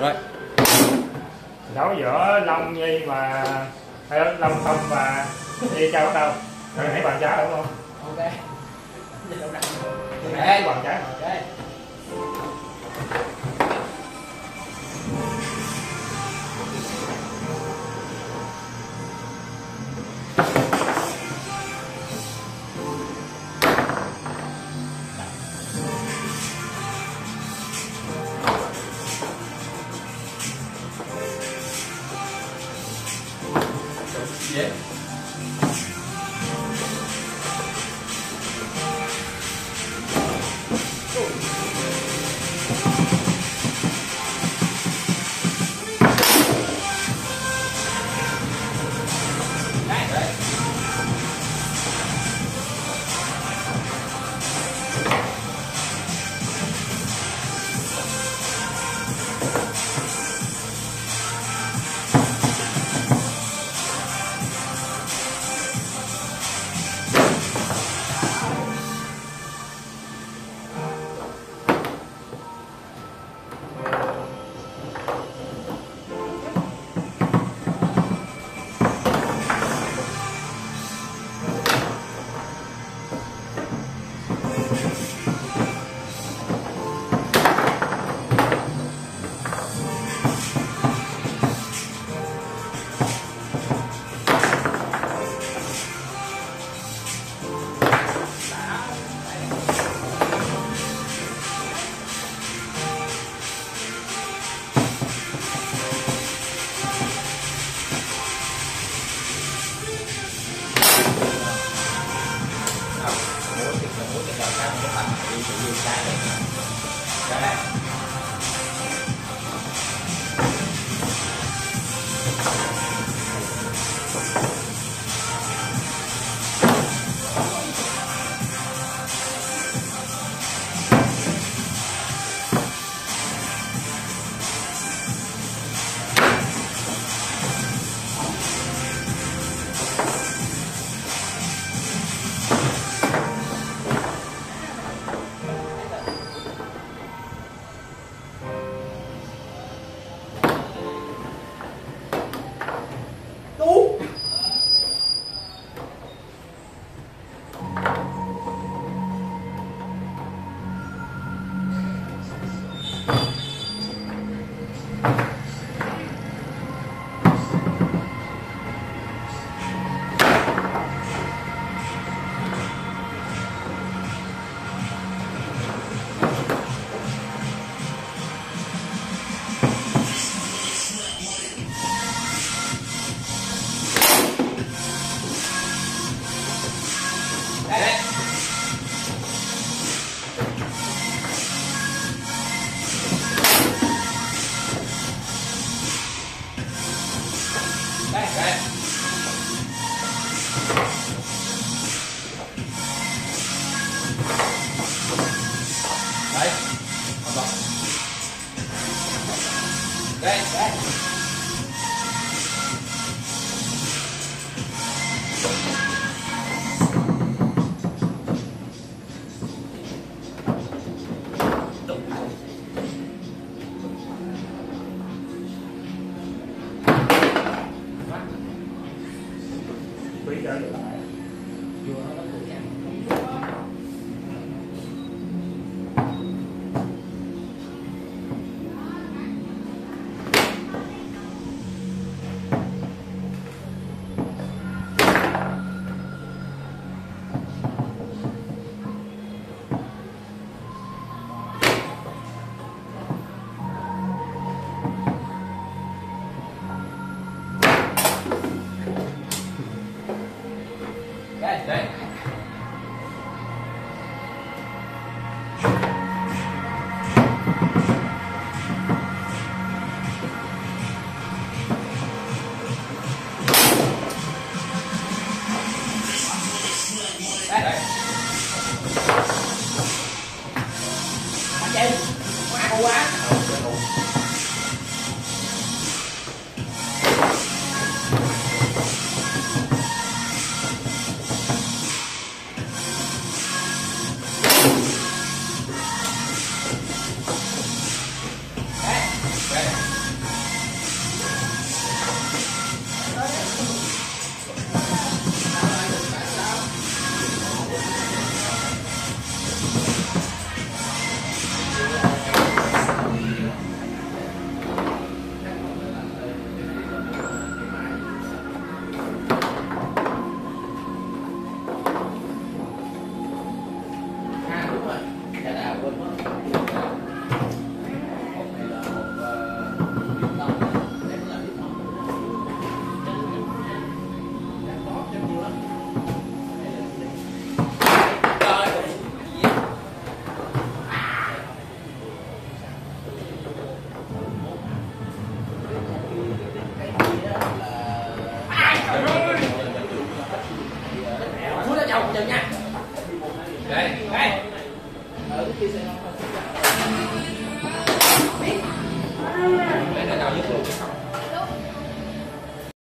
rồi đấu giữa Long Nhi và hay Long Thông và Nhi Châu bắt đầu rồi hãy bàn trái đúng không? Ok. Hãy bàn trái ok Yeah. Dễ đây đấy Còn rồi. đây đây bây giờ lại Guys, guys. cho nha. đây đây Đấy là đào nhất luôn không?